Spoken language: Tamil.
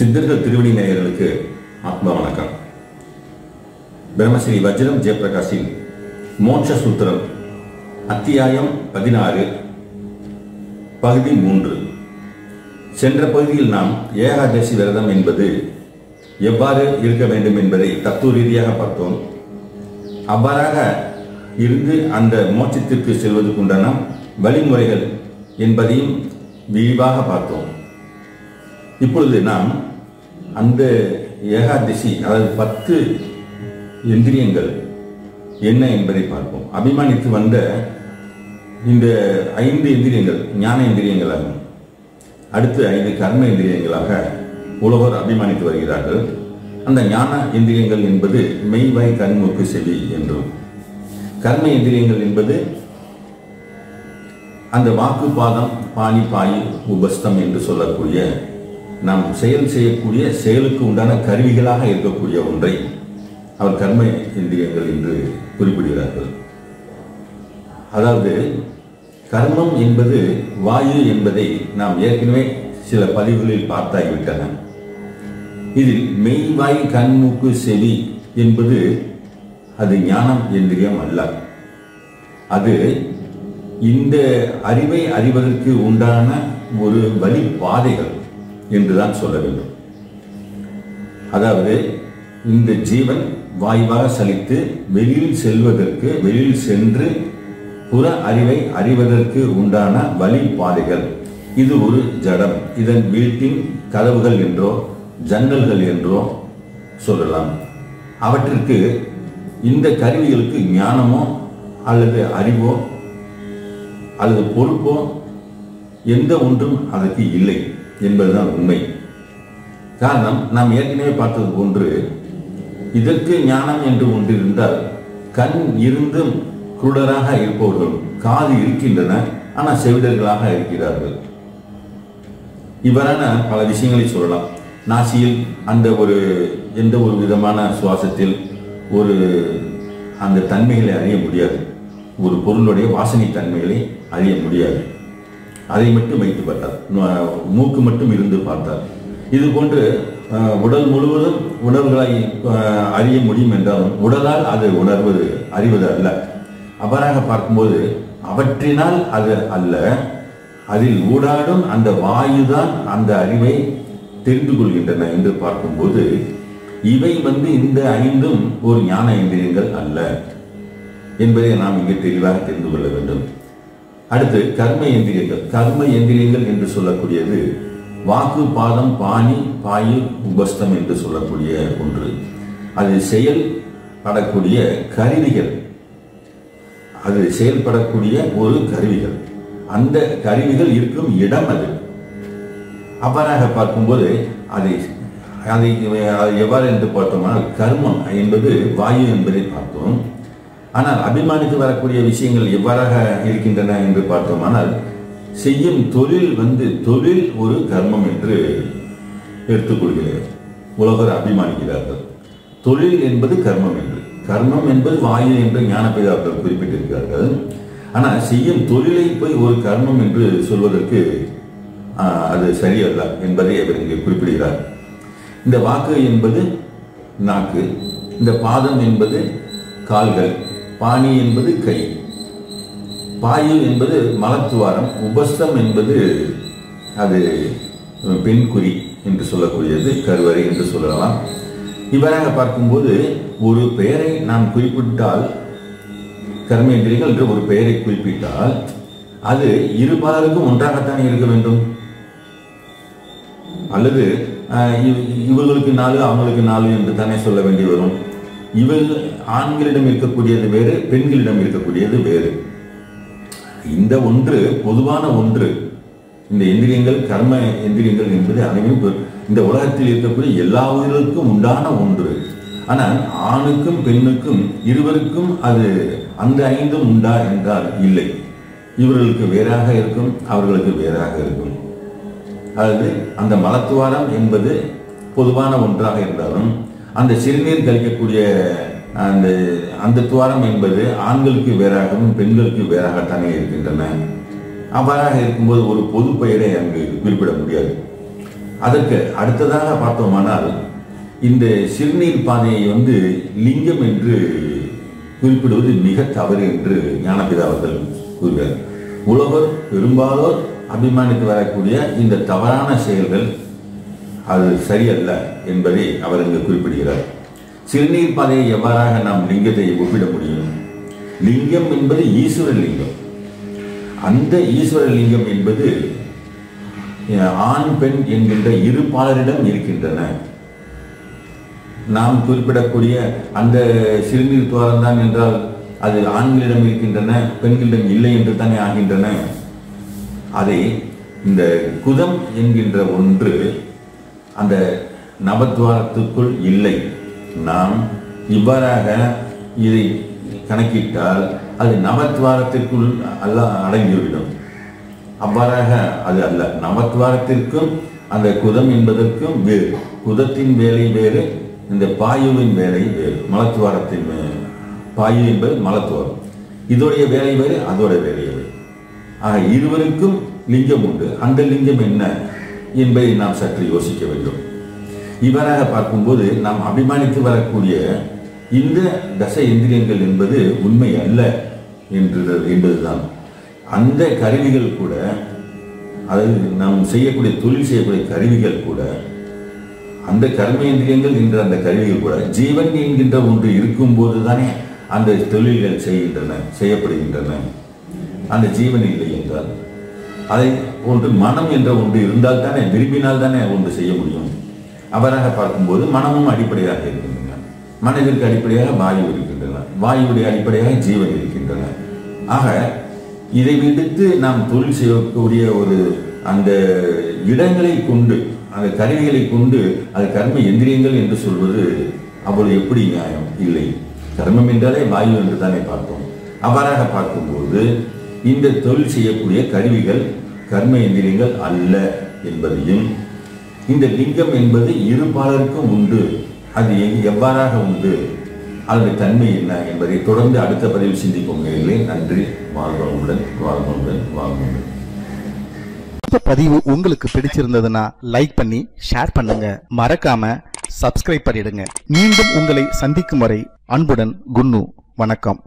சித்தர்கள் திருவடி நேயர்களுக்கு ஆத்ம வணக்கம். பிரம்மஸ்ரீ வஜ்ரம் ஜெயபிரகாஷின் மோட்ச சூத்திரம் அத்தியாயம் பதினாறு பகுதி மூன்று. சென்ற பகுதியில் நாம் ஏகாதசி விரதம் என்பது எவ்வாறு இருக்க வேண்டும் என்பதை தத்துவ ரீதியாக பார்த்தோம். அவ்வாறாக இருந்து அந்த மோட்சத்திற்கு செல்வதற்குண்டான வழிமுறைகள் என்பதையும் விரிவாக பார்த்தோம். இப்பொழுது நாம் அந்த ஏகாதசி அதாவது பத்து இந்திரியங்கள் என்ன என்பதை பார்ப்போம். அபிமானித்து வந்த இந்த ஐந்து இந்திரியங்கள் ஞான இந்திரியங்களாகும். அடுத்து ஐந்து கர்ம இந்திரியங்களாக உழவர் அபிமானித்து வருகிறார்கள். அந்த ஞான இந்திரியங்கள் என்பது மெய்வாய் கண்மூக்கு செவி என்றும். கர்ம இந்திரியங்கள் என்பது அந்த வாக்கு பாதம் பாணி பாயி உபஸ்தம் என்று சொல்லக்கூடிய நாம் செயல் செய்யக்கூடிய செயலுக்கு உண்டான கருவிகளாக இருக்கக்கூடிய ஒன்றை அவர் கர்ம இந்திரியங்கள் என்று குறிப்பிடுகிறார்கள். அதாவது கர்மம் என்பது வாயு என்பதை நாம் ஏற்கனவே சில பதிவுகளில் பார்த்தாகிவிட்டன இதில் மெய்வாய் கண்மூக்கு செவி என்பது அது ஞானம் இந்திரியம் அல்ல. அது இந்த அறிவை அறிவதற்கு உண்டான ஒரு வழி பாதைகள் என்றுதான் சொல்ல வேண்டும். அதாவது இந்த ஜீவன் வாய்வாக சலித்து வெளியில் செல்வதற்கு வெளியில் சென்று புற அறிவை அறிவதற்கு உண்டான வழி பாதைகள். இது ஒரு ஜடம். இதன் வீட்டின் கதவுகள் என்றோ ஜன்னல்கள் என்றோ சொல்லலாம். அவற்றிற்கு இந்த கருவிகளுக்கு ஞானமோ அல்லது அறிவோ அல்லது பொறுப்போ எந்த ஒன்றும் அதற்கு இல்லை. என்பதுதான் உண்மை. காரணம் நாம் ஏற்கனவே பார்த்தது போன்று இதற்கு ஞானம் என்று ஒன்று இருந்தால் கண் இருந்தும் குருடராக இருப்பவர்கள் காது இருக்கின்றன ஆனால் செவிடர்களாக இருக்கிறார்கள். இவ்வாறான பல விஷயங்களை சொல்லலாம். நாசியில் அந்த ஒரு எந்த ஒரு விதமான சுவாசத்தில் ஒரு அந்த தன்மைகளை அறிய முடியாது. ஒரு பொருளுடைய வாசனை தன்மைகளை அறிய முடியாது. அதை மட்டும் வைத்து பார்த்தார் மூக்கு மட்டும் இருந்து பார்த்தார். இது போன்று உடல் முழுவதும் உணர்வுகளை அறிய முடியும் என்றாலும் உடலால் அது உணர்வது அறிவது அல்ல. அவ்வாறாக பார்க்கும்போது அவற்றினால் அது அல்ல. அதில் ஊடாடும் அந்த வாயுதான் அந்த அறிவை தெரிந்து கொள்கின்றன என்று பார்க்கும்போது இவை வந்து இந்த ஐந்தும் ஒரு ஞான இந்திரியங்கள் அல்ல என்பதை நாம் இங்கே தெளிவாக தெரிந்து கொள்ள வேண்டும். அடுத்து கர்ம எந்திரியங்கள் கர்ம எந்திரியங்கள் என்று சொல்லக்கூடியது வாக்கு பாதம் பாணி பாயு உபஸ்தம் என்று சொல்லக்கூடிய ஒன்று. அது செயல்படக்கூடிய கருவிகள். அது செயல்படக்கூடிய ஒரு கருவிகள். அந்த கருவிகள் இருக்கும் இடம் அது. அவ்வாறாக பார்க்கும்போது அதை அதை எவ்வாறு என்று பார்த்தோம்னால் கர்மம் என்பது வாயு என்பதை பார்த்தோம். ஆனால் அபிமானித்து வரக்கூடிய விஷயங்கள் எவ்வாறாக இருக்கின்றன என்று பார்த்தோமானால் செய்யும் தொழில் வந்து தொழில் ஒரு கர்மம் என்று எடுத்துக்கொள்கிறது உலகர் அபிமானிக்கிறார்கள். தொழில் என்பது கர்மம் என்று. கர்மம் என்பது வாயு என்று ஞானபேதாக்கள் குறிப்பிட்டிருக்கிறார்கள். ஆனால் செய்யும் தொழிலை போய் ஒரு கர்மம் என்று சொல்வதற்கு அது சரியல்ல என்பதை அவர் இங்கே குறிப்பிடுகிறார். இந்த வாக்கு என்பது நாக்கு இந்த பாதம் என்பது கால்கள் பாணி என்பது கை. பாயு என்பது மலத்துவாரம் உபஸ்தம் என்பது அது பெண்குறி என்று சொல்லக்கூடியது கருவறை என்று சொல்லலாம். இவ்வாறாக பார்க்கும்போது ஒரு பெயரை நாம் குறிப்பிட்டால் கர்மேந்திரிகள் என்று ஒரு பெயரை குறிப்பிட்டால் அது இரு பாலருக்கும் ஒன்றாகத்தான் இருக்க வேண்டும்? அல்லது இவர்களுக்கு நாலு அவங்களுக்கு நாலு என்று தானே சொல்ல வேண்டி வரும்? இவர் ஆண்களிடம் இருக்கக்கூடியது வேறு பெண்களிடம் இருக்கக்கூடியது வேறு. இந்த ஒன்று பொதுவான ஒன்று. இந்த எந்திரியங்கள் கர்ம எந்திரியங்கள் என்பது அனைவரும் இந்த உலகத்தில் இருக்கக்கூடிய எல்லா உயிர்களுக்கும் உண்டான ஒன்று. ஆனால் ஆணுக்கும் பெண்ணுக்கும் இருவருக்கும் அது அந்த ஐந்தும் உண்டா என்றால் இல்லை. இவர்களுக்கு வேறாக இருக்கும் அவர்களுக்கு வேறாக இருக்கும். அதாவது அந்த மலத்துவாரம் என்பது பொதுவான ஒன்றாக இருந்தாலும் அந்த சிறுநீர் கழிக்கக்கூடிய அந்த அந்த துவாரம் என்பது ஆண்களுக்கு வேறாகவும் பெண்களுக்கு வேறாகத்தானே இருக்கின்றன. அவ்வாறாக இருக்கும்போது ஒரு பொது பெயரை அங்கு குறிப்பிட முடியாது. அதற்கு அடுத்ததாக பார்த்தோமானால் இந்த சிறுநீர் பாதையை வந்து லிங்கம் என்று குறிப்பிடுவது மிக தவறு என்று ஞானபிதா அவர்கள் கூறுகிறார். உலகர் பெரும்பாலோர் அபிமானித்து வரக்கூடிய இந்த தவறான செயல்கள் அது சரியல்ல என்பதை அவர் இங்கு குறிப்பிடுகிறார். சிறுநீர் பாதையை எவ்வாறாக நாம் லிங்கத்தை ஒப்பிட முடியும்? லிங்கம் என்பது ஈஸ்வர லிங்கம். அந்த ஈஸ்வர லிங்கம் என்பது ஆண் பெண் என்கின்ற இரு பாலரிடம் இருக்கின்றன. நாம் குறிப்பிடக்கூடிய அந்த சிறுநீர் துவாரம் தான் என்றால் அது ஆண்களிடம் இருக்கின்றன பெண்களிடம் இல்லை என்று தானே ஆகின்றன. அதை இந்த குதம் என்கின்ற ஒன்று அந்த நவத்வாரத்துக்குள் இல்லை. நாம் இவ்வாறாக இதை கணக்கிட்டால் அது நவத்வாரத்திற்குள் அல்ல அடங்கிவிடும். அவ்வாறாக அது அல்ல. நவத்வாரத்திற்கும் அந்த குதம் என்பதற்கும் வேறு. குதத்தின் வேலை வேறு இந்த பாயுவின் வேலை வேறு. மலத்துவாரத்தின் பாயு என்பது மலத்துவாரம் இதோடைய வேலை வேறு அதோட வேலை வேறு. ஆக இருவருக்கும் லிங்கம் உண்டு. அந்த லிங்கம் என்ன? என்பதை நாம் சற்று யோசிக்க வேண்டும். இவ்வாறாக பார்க்கும்போது நாம் அபிமானித்து வரக்கூடிய இந்த தச இந்திரியங்கள் என்பது உண்மை அல்ல என்று என்பதுதான். அந்த கருவிகள் கூட அதாவது நாம் செய்யக்கூடிய தொழில் செய்யக்கூடிய கருவிகள் கூட அந்த கர்மேந்திரியங்கள் என்ற அந்த கருவிகள் கூட ஜீவன் என்கின்ற ஒன்று இருக்கும்போது தானே அந்த தொழில்கள் செய்கின்றன செய்யப்படுகின்றன. அந்த ஜீவன் இல்லை என்றால் அதை ஒன்று மனம் என்ற ஒன்று இருந்தால் தானே விரும்பினால் தானே ஒன்று செய்ய முடியும். அவராக பார்க்கும்போது மனமும் அடிப்படையாக இருக்கின்றன. மனதிற்கு அடிப்படையாக வாயு இருக்கின்றன. வாயுடைய அடிப்படையாக ஜீவன் இருக்கின்றன. ஆக இதை விடுத்து நாம் தொழில் செய்யக்கூடிய ஒரு அந்த இடங்களை கொண்டு அந்த கருவிகளை கொண்டு அது கர்ம எந்திரியங்கள் என்று சொல்வது அவ்வளவு எப்படி நியாயம்? இல்லை. கர்மம் என்றாலே வாயு என்று தானே பார்த்தோம். அவ்வாறாக பார்க்கும்போது இந்த தொழில் செய்யக்கூடிய கருவிகள் கர்ம எந்திரியங்கள் அல்ல என்பதையும் இந்த லிங்கம் என்பது இருபாலருக்கும் உண்டு. அது எவ்வாறாக உண்டு? அதனுடைய தன்மை என்ன என்பதை தொடர்ந்து அடுத்த பதிவில் சிந்திப்போம். நேயர்களே. நன்றி. வாழ்வமுடன் வாழ்வமுடன் வாழ்வமுடன் இந்த பதிவு உங்களுக்கு பிடிச்சிருந்ததுன்னா லைக் பண்ணி ஷேர் பண்ணுங்க. மறக்காம சப்ஸ்கிரைப் பண்ணிடுங்க. மீண்டும் உங்களை சந்திக்கும் வரை அன்புடன் குன்னு வணக்கம்.